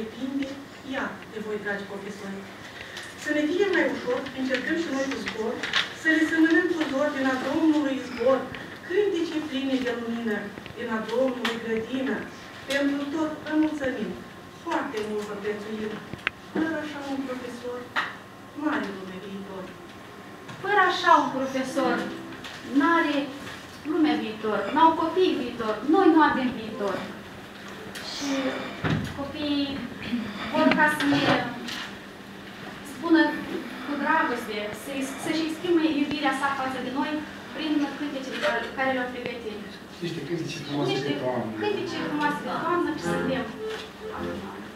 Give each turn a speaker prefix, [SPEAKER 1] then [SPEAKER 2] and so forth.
[SPEAKER 1] depinde ea de voi, dragi profesori. Să ne fie mai ușor, încercăm și noi cu zbor, să le semănăm cu zor din a Domnului zbor, cântece pline de lumină, din a Domnului grădină. Pentru tot îl mulțumim, foarte mult vă prețuim. Fără așa un profesor, mare lume viitor.
[SPEAKER 2] Fără așa un profesor, n-are lume viitor, n-au copii viitor, noi nu avem viitor. Și copiii vor ca să ne spună cu dragoste, să-și exprime iubirea sa față de noi prin cântecele care, care le-au pregătit.
[SPEAKER 3] Niște cântece frumoase de toamnă.
[SPEAKER 2] Cântece frumoase de toamnă și să vedem acum.